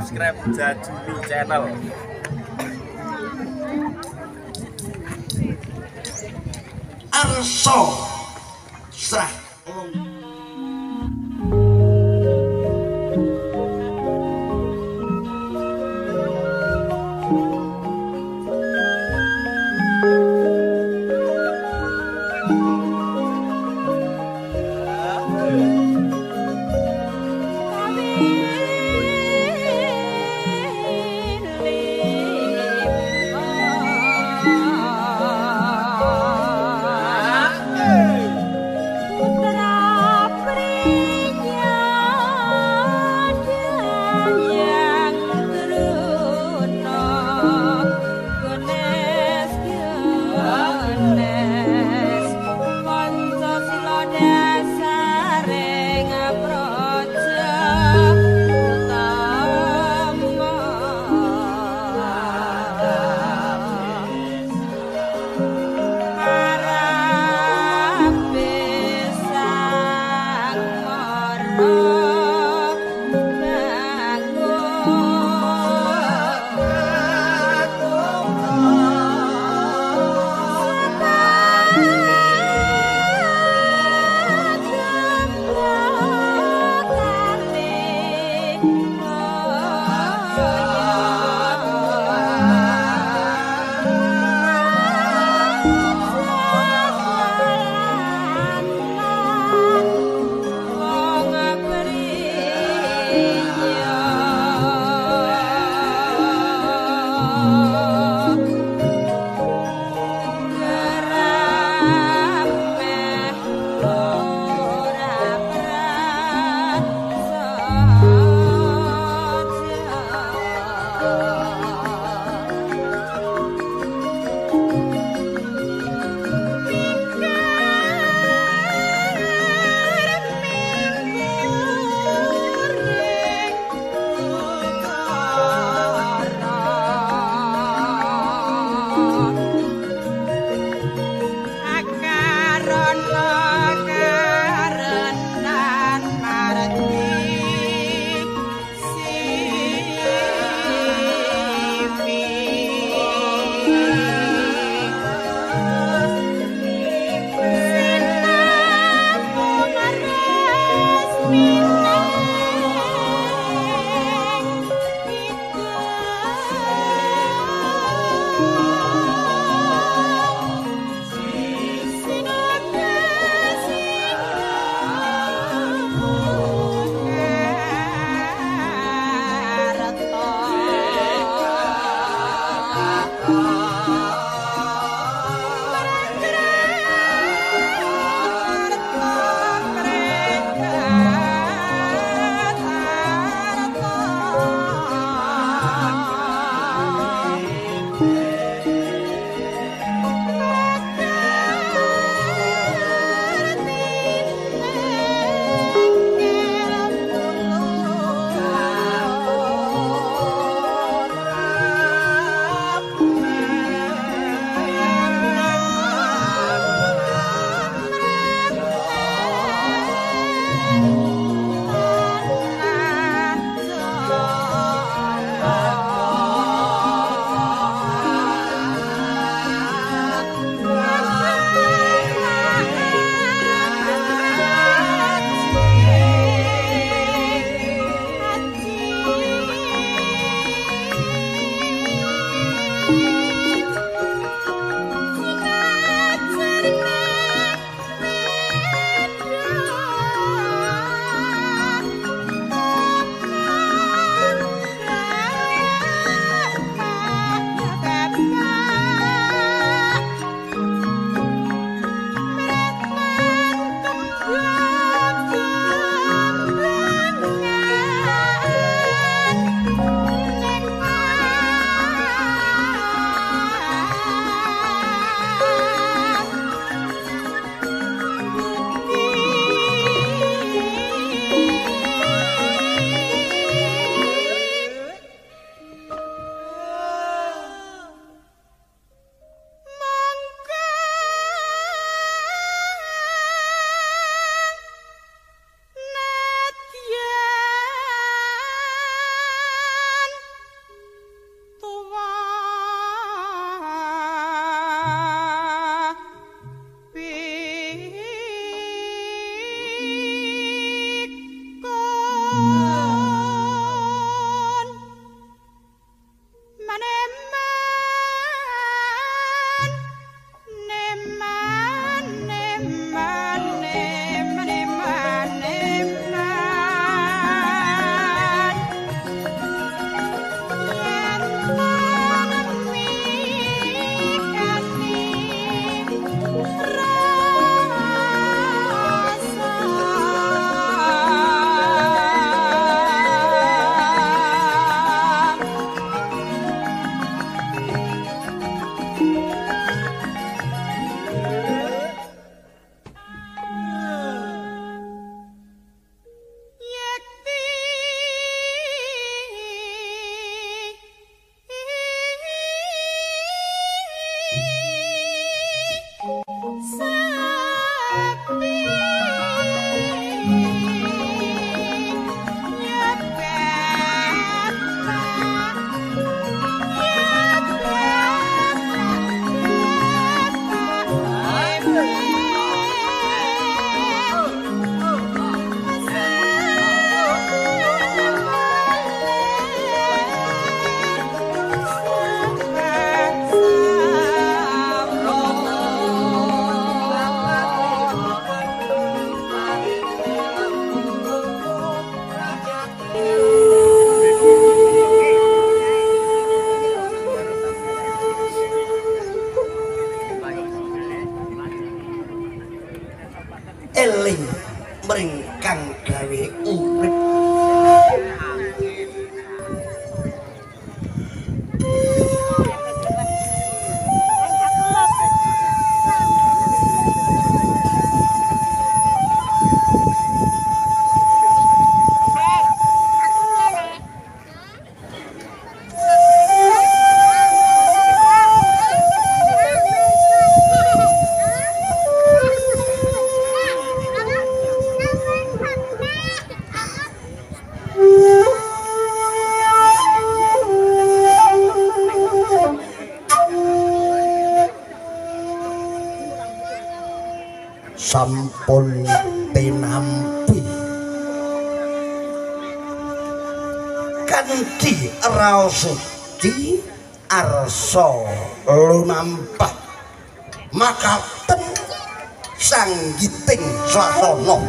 subscribe Jajuli channel. Arso Serah sampun tinampi kanthi raos suci arsa lumampah makaten sanggiting sasana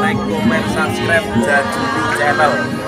like, comment, subscribe Jajuli channel